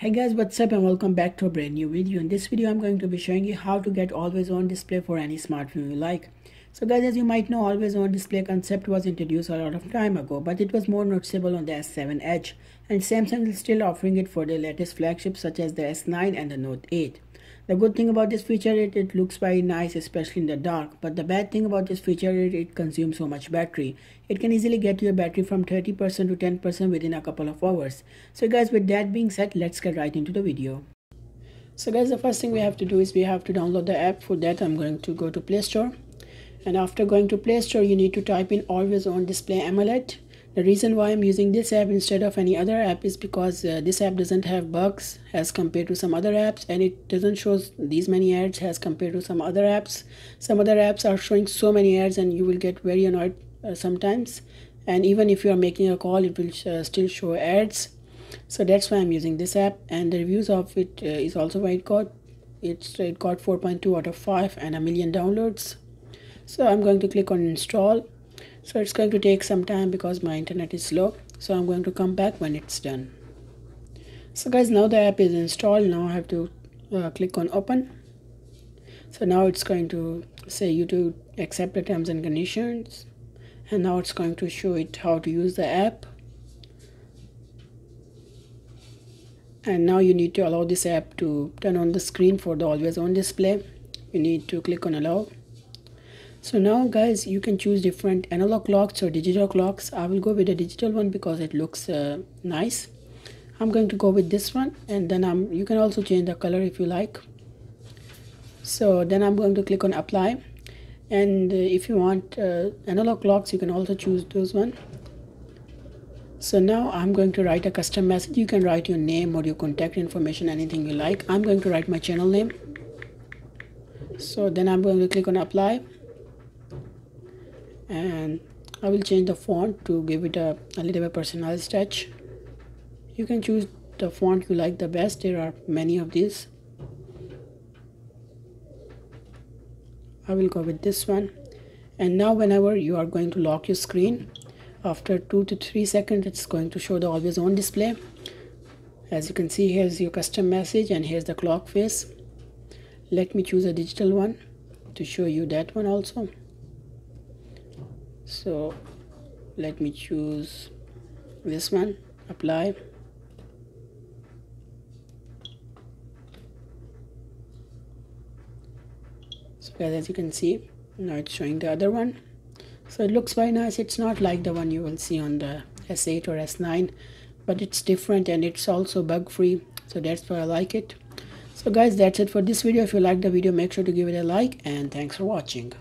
Hey guys what's up and welcome back to a brand new video. In this video I'm going to be showing you how to get always on display for any smartphone you like. So guys as you might know always on display concept was introduced a lot of time ago but it was more noticeable on the S7 Edge and Samsung is still offering it for their latest flagships such as the S9 and the Note 8. The good thing about this feature is it looks very nice especially in the dark but the bad thing about this feature is it consumes so much battery. It can easily get your battery from 30% to 10% within a couple of hours. So guys with that being said let's get right into the video. So guys the first thing we have to do is we have to download the app. For that I'm going to go to Play Store and after going to Play Store you need to type in always on display AMOLED the reason why I'm using this app instead of any other app is because uh, this app doesn't have bugs as compared to some other apps and it doesn't show these many ads as compared to some other apps. Some other apps are showing so many ads and you will get very annoyed uh, sometimes and even if you are making a call it will uh, still show ads. So that's why I'm using this app and the reviews of it uh, is also very good. It's, it got 4.2 out of 5 and a million downloads. So I'm going to click on install so it's going to take some time because my internet is slow. So I'm going to come back when it's done. So guys now the app is installed. Now I have to uh, click on open. So now it's going to say you to accept the terms and conditions. And now it's going to show it how to use the app. And now you need to allow this app to turn on the screen for the always on display. You need to click on allow so now guys you can choose different analog clocks or digital clocks i will go with the digital one because it looks uh, nice. I'm going to go with this one and then i'm you can also change the color if you like. So then i'm going to click on apply. And uh, if you want uh, analog clocks you can also choose those one. So now i'm going to write a custom message. You can write your name or your contact information anything you like. I'm going to write my channel name. So then i'm going to click on apply and I will change the font to give it a, a little bit personalized touch. You can choose the font you like the best. There are many of these. I will go with this one. And now whenever you are going to lock your screen after two to three seconds it's going to show the always on display. As you can see here's your custom message and here's the clock face. Let me choose a digital one to show you that one also so let me choose this one. Apply. So guys as you can see now it's showing the other one. So it looks very nice. It's not like the one you will see on the s8 or s9 but it's different and it's also bug free so that's why i like it. So guys that's it for this video. If you like the video make sure to give it a like and thanks for watching